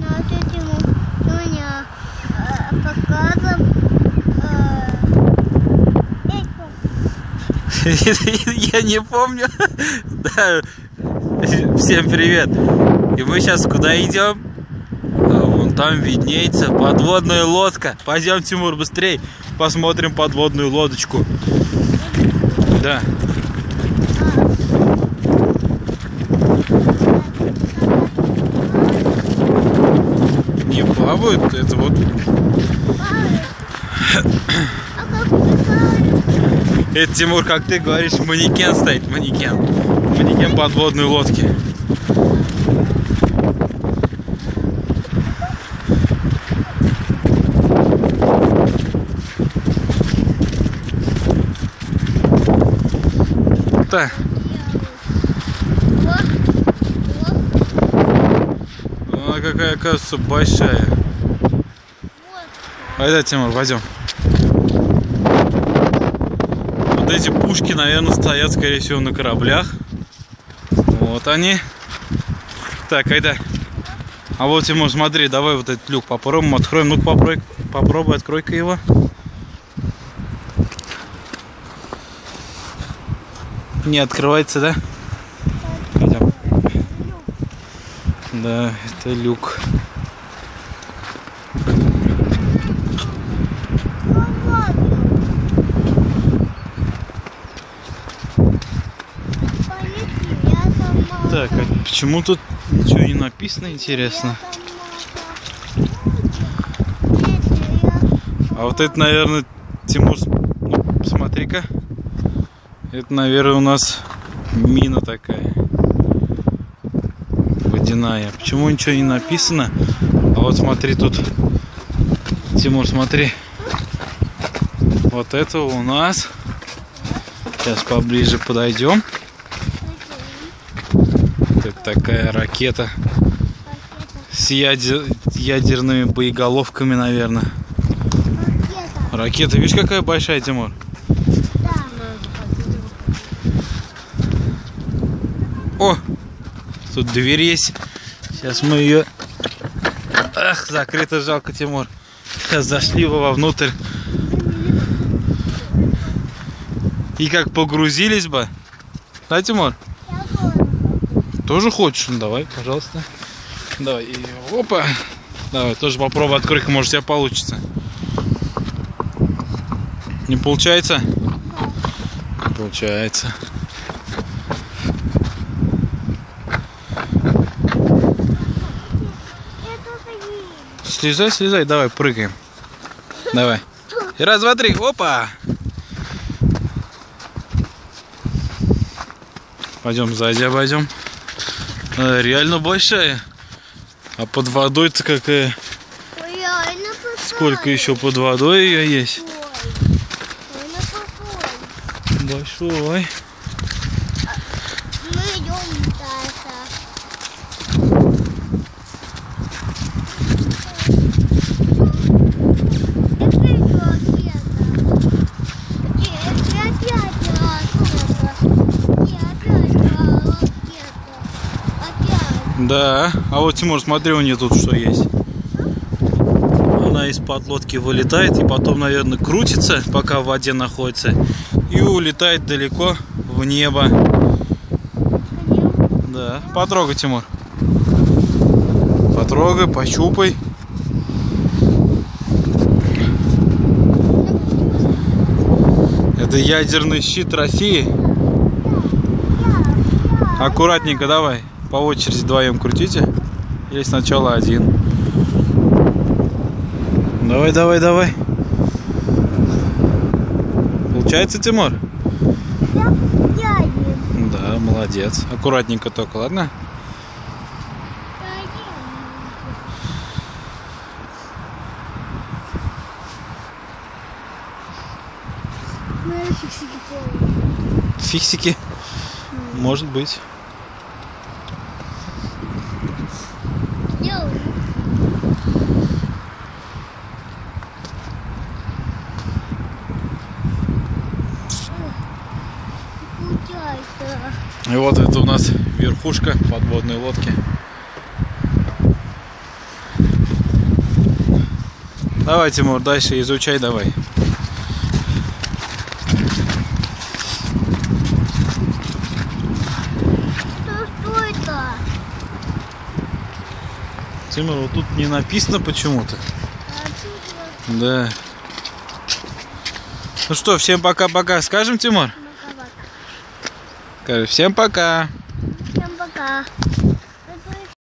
нас этим сегодня э, показом Я не помню. Да. Всем привет. И мы сейчас куда идем? А, Вон там виднеется подводная лодка. Пойдем, Тимур, быстрей. Посмотрим подводную лодочку. Да. Не плавают, это вот. Это, Тимур, как ты говоришь, манекен стоит, манекен. Манекен подводной лодки. Так, Вот, вот, какая, оказывается, большая. Пойдем, Тимур, пойдем. Вот эти пушки, наверное, стоят, скорее всего, на кораблях. Вот они. Так, айда. А вот, Тимур, смотри, давай вот этот люк попробуем, откроем. Ну-ка, попробуй, попробуй открой-ка его. Не открывается, да? Пойдем. Да, это люк. Так, а почему тут ничего не написано, интересно? А вот это, наверное, Тимур, ну, посмотри-ка. Это, наверное, у нас мина такая. Водяная. Почему ничего не написано? А вот смотри тут. Тимур, смотри. Вот это у нас. Сейчас поближе подойдем. Это такая ракета с ядер- ядерными боеголовками, наверное. Ракета, видишь, какая большая, Тимур? О! Тут дверь есть. Сейчас мы ее... Ах, закрыто жалко, Тимур. Сейчас зашли его вовнутрь. И как погрузились бы. Да, Тимур? Тоже. Хочешь? Ну давай, пожалуйста. Давай. И опа. Давай, тоже попробуй открой, может у тебя получится. Не получается? Получается. Я тоже есть. Слезай, слезай, давай, прыгаем. Давай. И раз, два, три, опа! Пойдем сзади обойдем. Э, Реально большая. А под водой-то какая? Большая. Сколько еще под водой ее есть? Большой. Большой. Мы идем дальше. Это еще ракета. И это опять ракета. И опять ракета. Опять. Да. А вот, Тимур, смотри, у нее тут что есть. Она из-под лодки вылетает и потом, наверное, крутится, пока в воде находится. И улетает далеко в небо. Да. Потрогай, Тимур. Потрогай, пощупай. Это ядерный щит России. Аккуратненько давай. По очереди вдвоем крутите. Или сначала один. Давай, давай, давай. Получается, Тимур? Дядя. Да, молодец. Аккуратненько только, ладно? Фиксики? Может быть. Делай. Получается. И вот это у нас верхушка подводной лодки. Давай, Тимур, дальше изучай давай. Что, что это? Тимур, вот тут не написано почему-то. Да. Ну что, всем пока-пока. Скажем, Тимур? Пока-пока. Скажи, Всем пока. Всем пока.